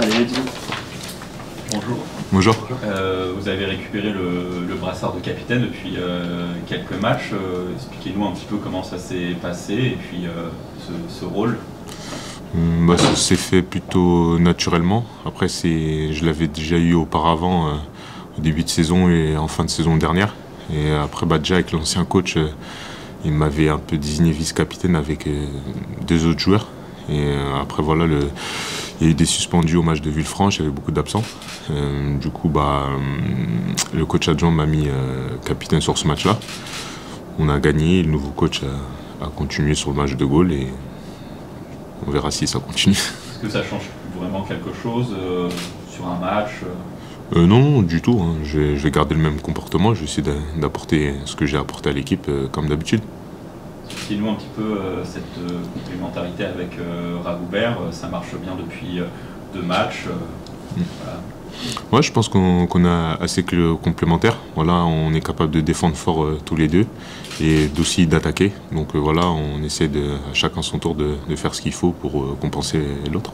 Allez. Bonjour. Bonjour. Euh, vous avez récupéré le, le brassard de capitaine depuis euh, quelques matchs. Euh, Expliquez-nous un petit peu comment ça s'est passé et puis euh, ce, ce rôle. Hum, bah, ça s'est fait plutôt naturellement. Après, c'est, je l'avais déjà eu auparavant, euh, au début de saison et en fin de saison dernière. Et après, bah, déjà avec l'ancien coach, euh, il m'avait un peu désigné vice-capitaine avec euh, deux autres joueurs. Et euh, après, voilà, le, il y a eu des suspendus au match de Villefranche, il y avait beaucoup d'absents. Euh, du coup, bah, le coach adjoint m'a mis euh, capitaine sur ce match-là. On a gagné, le nouveau coach a, a continué sur le match de Gaulle et on verra si ça continue. Est-ce que ça change vraiment quelque chose euh, sur un match euh? Non, du tout. hein. Je, vais, je vais garder le même comportement. Je vais essayer d'a- d'apporter ce que j'ai apporté à l'équipe euh, comme d'habitude. Expliquez-nous un petit peu euh, cette euh, complémentarité avec euh, Ragoubert. Ça marche bien depuis euh, deux matchs. euh, Mm. voilà. Ouais, je pense qu'on a assez que complémentaires. Voilà, on est capable de défendre fort euh, tous les deux et d'aussi d'attaquer. Donc euh, voilà, on essaie de, à chacun son tour de, de faire ce qu'il faut pour euh, compenser l'autre.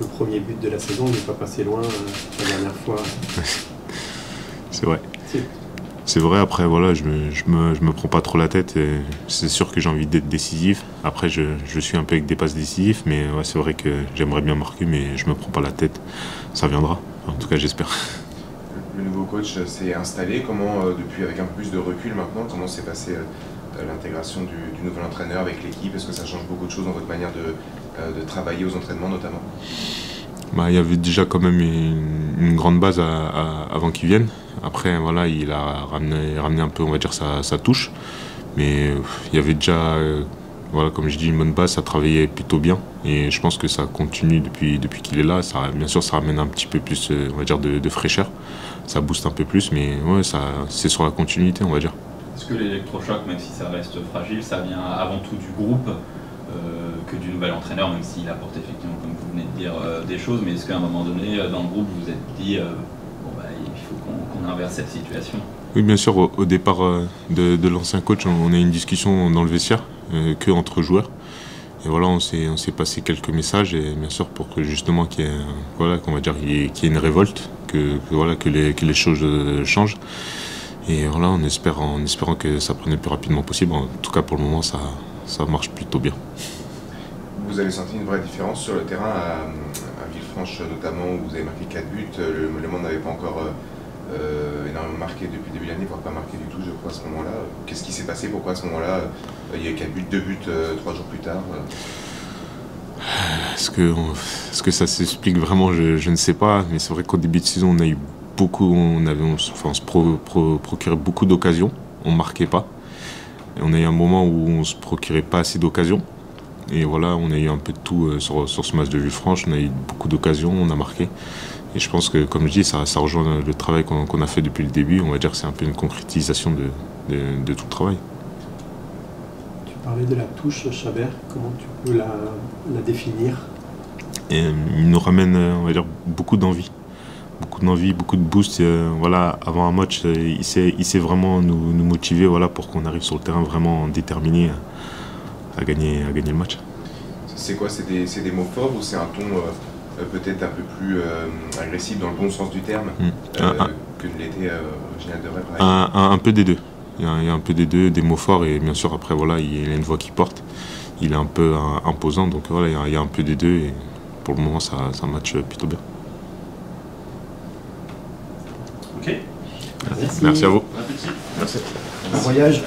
Le premier but de la saison n'est pas passé loin euh, la dernière fois. C'est vrai. C'est- vrai, après, voilà, je me, je me, je me prends pas trop la tête. C'est sûr que j'ai envie d'être décisif. Après, je, je suis un peu avec des passes décisives, mais ouais, c'est vrai que j'aimerais bien marquer, mais je me prends pas la tête. Ça viendra. En tout cas, j'espère. Le nouveau coach s'est installé. Comment, euh, depuis, avec un peu plus de recul maintenant, comment s'est passée euh, l'intégration du, du nouvel entraîneur avec l'équipe? Est-ce que ça change beaucoup de choses dans votre manière de, euh, de travailler aux entraînements notamment? Bah, il y avait déjà quand même une, une grande base à- à- avant qu'il vienne. Après, voilà, il a ramené, un peu, on va dire, sa, touche. Mais il y avait déjà, euh, voilà, comme je dis, une bonne base, ça travaillait plutôt bien. Et je pense que ça continue depuis, depuis qu'il est là. Bien sûr, ça ramène un petit peu plus, euh, on va dire, de, fraîcheur. Ça booste un peu plus, mais ouais, c'est sur la continuité, on va dire. Est-ce que l'électrochoc, même si ça reste fragile, ça vient avant tout du groupe euh, que du nouvel entraîneur, même s'il apporte effectivement, comme vous venez de dire, des choses, mais est-ce qu'à un moment donné, dans le groupe, vous vous êtes dit, euh, bon, bah, il faut cette situation Oui, bien sûr, au, au départ euh, de, de l'ancien coach, on, on a eu une discussion dans le vestiaire, euh, que entre joueurs. Et voilà, on s'est, on s'est passé quelques messages, et bien sûr, pour que justement qu'il y ait, euh, voilà, qu'on va dire, qu'il y ait, qu'il y ait une révolte, que, que voilà, que les, que les choses euh, changent. Et voilà, on espère, en espérant que ça prenne le plus rapidement possible. En tout cas, pour le moment, ça, ça marche plutôt bien. Vous avez senti une vraie différence sur le terrain à, à Villefranche notamment où vous avez marqué 4 buts. Le, le monde n'avait pas encore euh, euh, énormément marqué depuis le début de l'année, voire pas marqué du tout, je crois, à ce moment-là. Qu'est-ce qui s'est passé? Pourquoi à ce moment-là euh, il y a eu 4 buts, 2 buts 3 jours plus tard euh? Est-ce que, est-ce que ça s'explique vraiment? Je, ne sais pas, mais c'est vrai qu'au début de saison, on a eu beaucoup, on, avait, se- procurait beaucoup d'occasions, on marquait pas. Et on a eu un moment où on se procurait pas assez d'occasions. Et voilà, on a eu un peu de tout euh, sur, sur ce match de Villefranche, on a eu beaucoup d'occasions, on a marqué. Et je pense que, comme je dis, ça, ça rejoint le travail qu'on a fait depuis le début. On va dire que c'est un peu une concrétisation de, de, de tout le travail. Tu parlais de la touche, Chabert. Comment tu peux la, la définir? Et euh, il nous ramène, euh, on va dire, beaucoup d'envie. Beaucoup d'envie, beaucoup de boost. euh, voilà, avant un match, euh, il sait, il sait vraiment nous, nous motiver voilà, pour qu'on arrive sur le terrain vraiment déterminé à, gagner, à gagner le match. C'est quoi C'est des, c'est des mots forts ou c'est un ton euh, euh, peut-être un peu plus euh, agressif dans le bon sens du terme Mm. euh, Ah, que ne l'était euh, de Rêve Un, un- un peu des deux. Il y, a, il y a un peu des deux, des mots forts et bien sûr après voilà, il a une voix qui porte. Il est un peu imposant donc voilà, il y, a, il y a un peu des deux et pour le moment ça, ça match plutôt bien. Ok Merci à vous. Bon. Merci. Un voyage